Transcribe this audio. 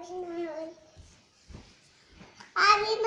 Ali não é. Ali